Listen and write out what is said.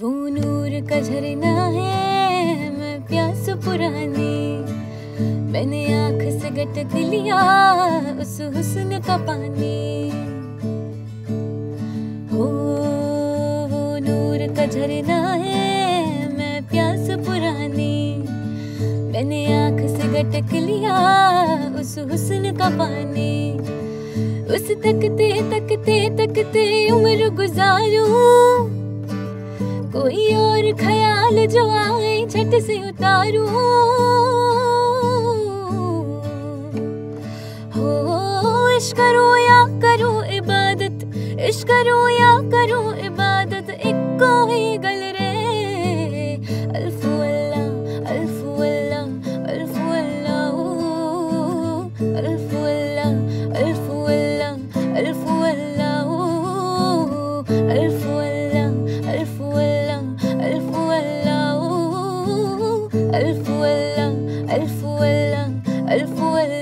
वो नूर का झरना है, मैं प्यास पुरानी। मैंने आँख से गटक लिया उस हुस्न का पानी। हो वो नूर का झरना है, मैं प्यास पुरानी। मैंने आँख से गटक लिया उस हुस्न का पानी। उस तकते तकते तकते उम्र गुजारूं ख्याल जो आए झट से उतारू हो इश्क करो या करो इबादत इश्क करो या करो इबादत एक को ही गल रे अल्फु अल्लाह अल्फु अल्लाह अल्फु अल्लाह अल्फु अल्लाह अल्फु अल्लाह अल्फु away.